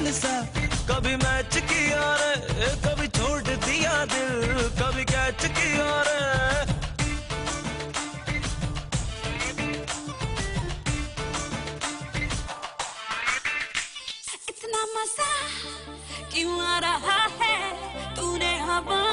कमाल सा। कभी मैच किया रे, कभी छोड़ दिया दिल, कभी कैच किया रे। इतना मज़ा क्यों आ रहा है? तूने हवा